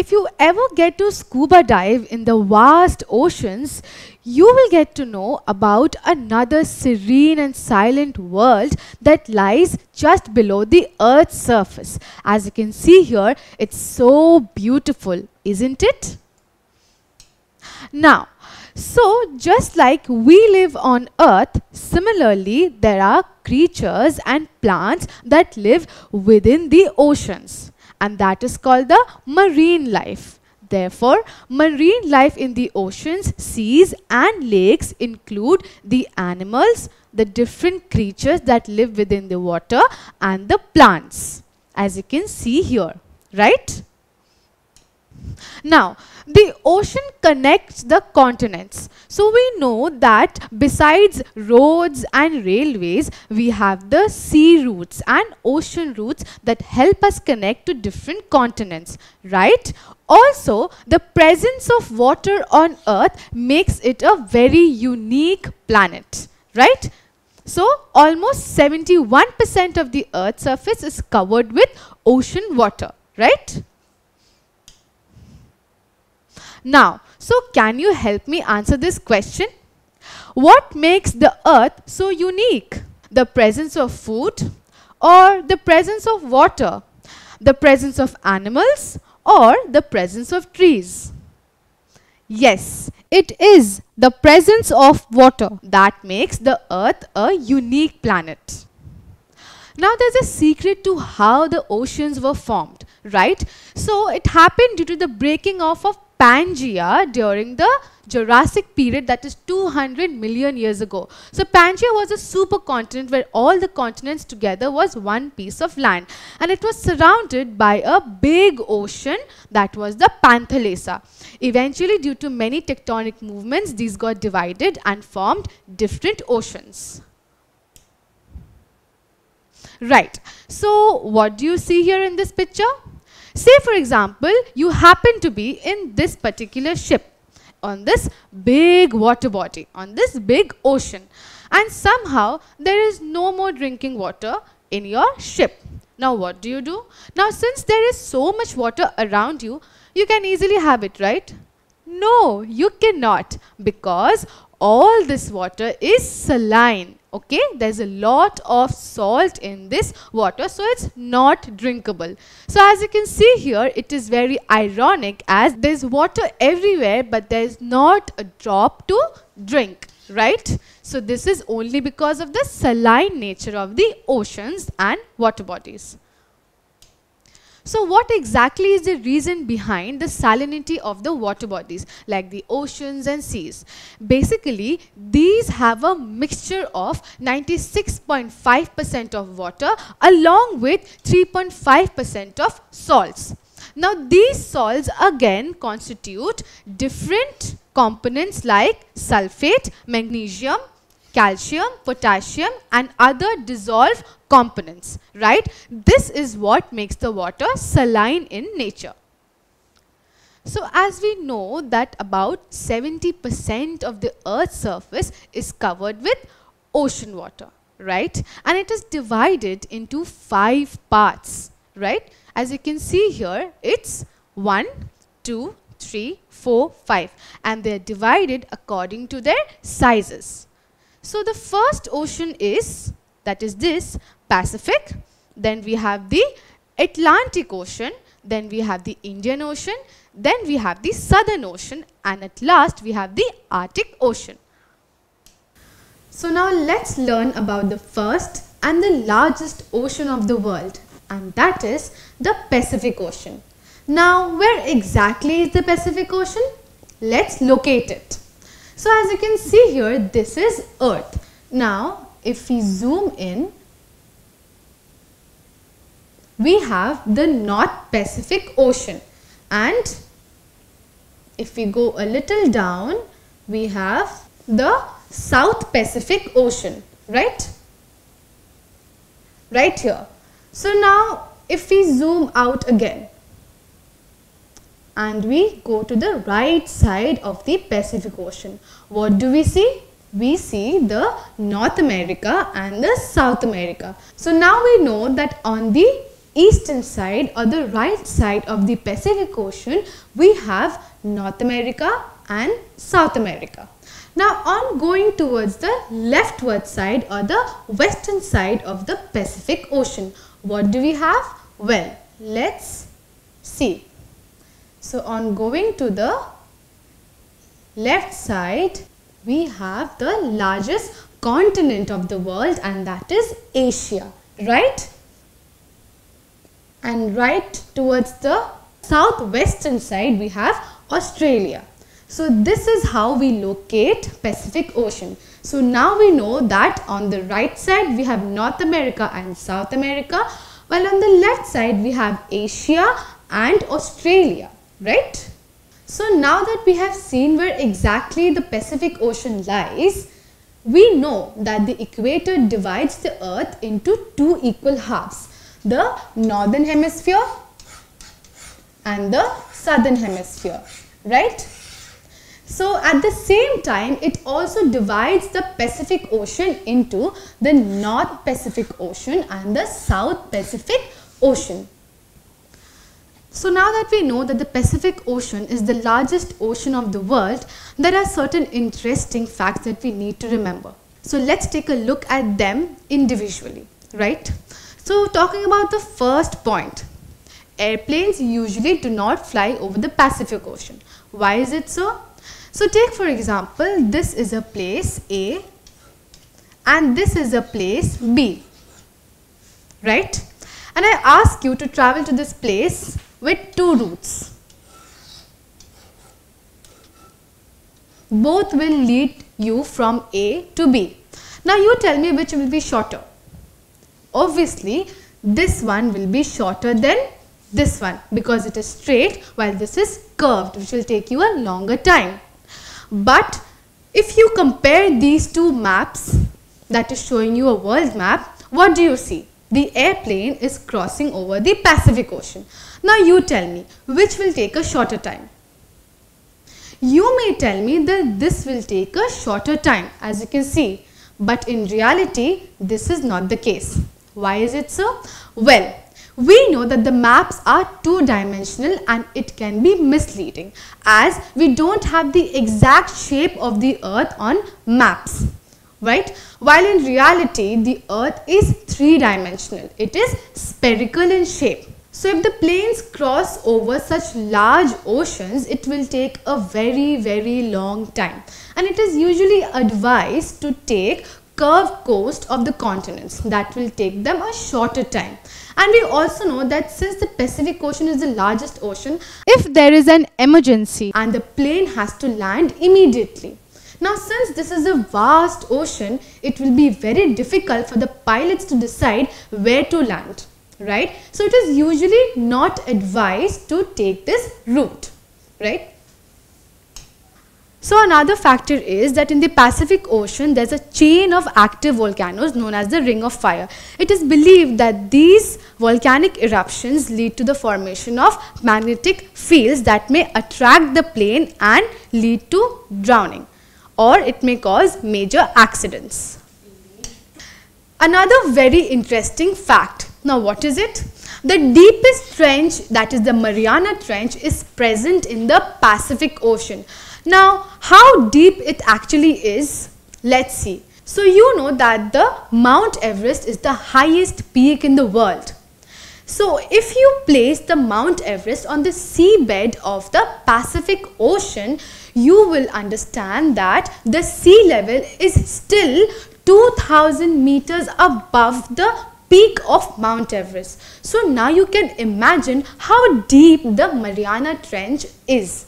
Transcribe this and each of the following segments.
if you ever get to scuba dive in the vast oceans, you will get to know about another serene and silent world that lies just below the earth's surface. As you can see here, it's so beautiful, isn't it? Now, so just like we live on earth, similarly there are creatures and plants that live within the oceans and that is called the marine life. Therefore, marine life in the oceans, seas and lakes include the animals, the different creatures that live within the water and the plants as you can see here, right? Now, the ocean connects the continents. So we know that besides roads and railways, we have the sea routes and ocean routes that help us connect to different continents, right? Also, the presence of water on earth makes it a very unique planet, right? So, almost 71% of the earth's surface is covered with ocean water, right? Now, so can you help me answer this question? What makes the earth so unique? The presence of food or the presence of water? The presence of animals or the presence of trees? Yes, it is the presence of water that makes the earth a unique planet. Now there's a secret to how the oceans were formed, right? So it happened due to the breaking off of Pangaea during the Jurassic period that is 200 million years ago. So Pangaea was a supercontinent where all the continents together was one piece of land and it was surrounded by a big ocean that was the Panthalassa. Eventually due to many tectonic movements these got divided and formed different oceans. Right. So what do you see here in this picture? Say for example, you happen to be in this particular ship on this big water body, on this big ocean and somehow there is no more drinking water in your ship. Now what do you do? Now since there is so much water around you, you can easily have it, right? No, you cannot because all this water is saline okay? There's a lot of salt in this water so it's not drinkable. So as you can see here it is very ironic as there's water everywhere but there's not a drop to drink right? So this is only because of the saline nature of the oceans and water bodies so what exactly is the reason behind the salinity of the water bodies like the oceans and seas? Basically, these have a mixture of 96.5% of water along with 3.5% of salts. Now these salts again constitute different components like sulfate, magnesium, calcium, potassium and other dissolved components, right? This is what makes the water saline in nature. So as we know that about 70% of the earth's surface is covered with ocean water, right? And it is divided into five parts, right? As you can see here, it's 1, 2, 3, 4, 5 and they are divided according to their sizes. So the first ocean is, that is this, Pacific. Then we have the Atlantic Ocean. Then we have the Indian Ocean. Then we have the Southern Ocean. And at last we have the Arctic Ocean. So now let's learn about the first and the largest ocean of the world. And that is the Pacific Ocean. Now where exactly is the Pacific Ocean? Let's locate it. So as you can see here, this is Earth. Now, if we zoom in, we have the North Pacific Ocean and if we go a little down, we have the South Pacific Ocean, right? Right here. So now, if we zoom out again, and we go to the right side of the Pacific Ocean. What do we see? We see the North America and the South America. So now we know that on the eastern side or the right side of the Pacific Ocean, we have North America and South America. Now on going towards the leftward side or the western side of the Pacific Ocean, what do we have? Well, let's see. So on going to the left side, we have the largest continent of the world and that is Asia, right? And right towards the southwestern side, we have Australia. So this is how we locate Pacific Ocean. So now we know that on the right side we have North America and South America while on the left side we have Asia and Australia, right? So now that we have seen where exactly the Pacific Ocean lies, we know that the equator divides the earth into two equal halves, the northern hemisphere and the southern hemisphere, right? So at the same time, it also divides the Pacific Ocean into the North Pacific Ocean and the South Pacific Ocean. So now that we know that the Pacific Ocean is the largest ocean of the world, there are certain interesting facts that we need to remember. So let's take a look at them individually, right? So talking about the first point, airplanes usually do not fly over the Pacific Ocean. Why is it so? So take for example, this is a place A and this is a place B, right? And I ask you to travel to this place with two routes. Both will lead you from A to B. Now you tell me which will be shorter. Obviously, this one will be shorter than this one because it is straight while this is curved which will take you a longer time. But if you compare these two maps that is showing you a world map, what do you see? The airplane is crossing over the Pacific Ocean. Now you tell me which will take a shorter time. You may tell me that this will take a shorter time as you can see but in reality this is not the case. Why is it so? Well, we know that the maps are two dimensional and it can be misleading as we don't have the exact shape of the earth on maps right while in reality the earth is three dimensional it is spherical in shape so if the planes cross over such large oceans it will take a very very long time. And it is usually advised to take curved coast of the continents. That will take them a shorter time. And we also know that since the Pacific Ocean is the largest ocean, if there is an emergency. and the plane has to land immediately. Now since this is a vast ocean, it will be very difficult for the pilots to decide where to land, right? So it is usually not advised to take this route, right? So another factor is that in the Pacific Ocean there's a chain of active volcanoes known as the Ring of Fire. It is believed that these volcanic eruptions lead to the formation of magnetic fields that may attract the plane and lead to drowning or it may cause major accidents. Another very interesting fact. Now what is it? The deepest trench that is the Mariana Trench is present in the Pacific Ocean. Now, how deep it actually is, let's see. So, you know that the Mount Everest is the highest peak in the world. So, if you place the Mount Everest on the seabed of the Pacific Ocean, you will understand that the sea level is still 2000 meters above the peak of Mount Everest. So now you can imagine how deep the Mariana Trench is.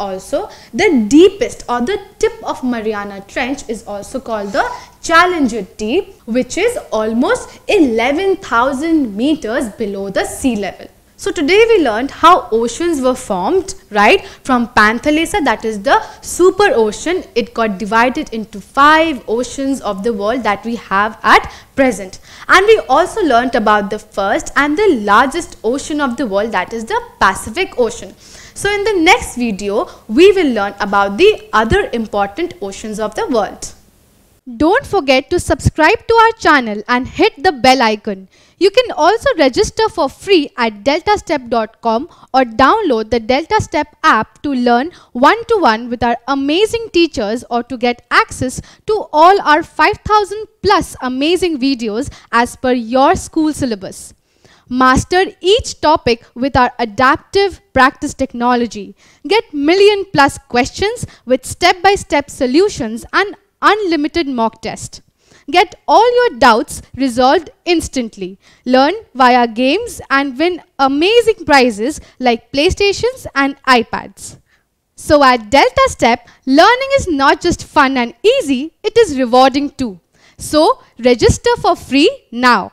Also, the deepest or the tip of Mariana Trench is also called the Challenger Deep which is almost 11,000 meters below the sea level. So today we learned how oceans were formed, right? From Panthalassa, that is the super ocean. It got divided into five oceans of the world that we have at present. And we also learned about the first and the largest ocean of the world, that is the Pacific Ocean. So in the next video, we will learn about the other important oceans of the world. Don't forget to subscribe to our channel and hit the bell icon. You can also register for free at deltastep.com or download the Delta Step app to learn one-to-one -one with our amazing teachers or to get access to all our 5000 plus amazing videos as per your school syllabus. Master each topic with our adaptive practice technology. Get million plus questions with step-by-step -step solutions and unlimited mock test. Get all your doubts resolved instantly. Learn via games and win amazing prizes like PlayStations and iPads. So at Delta Step, learning is not just fun and easy, it is rewarding too. So register for free now.